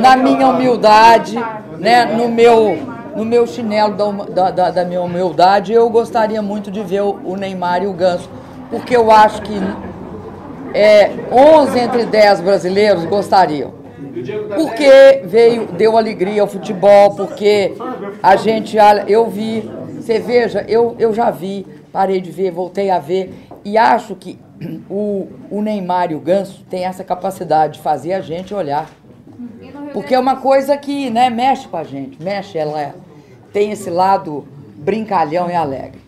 na minha humildade, né, no meu, no meu chinelo da, da, da minha humildade, eu gostaria muito de ver o, Neymar e o Ganso, porque eu acho que é, 11 entre 10 brasileiros gostariam. Porque veio, deu alegria ao futebol, porque a gente, eu vi, você veja, eu, eu já vi, parei de ver, voltei a ver, e acho que o, o Neymar e o Ganso têm essa capacidade de fazer a gente olhar. Porque é uma coisa que né, mexe com a gente, mexe, ela tem esse lado brincalhão e alegre.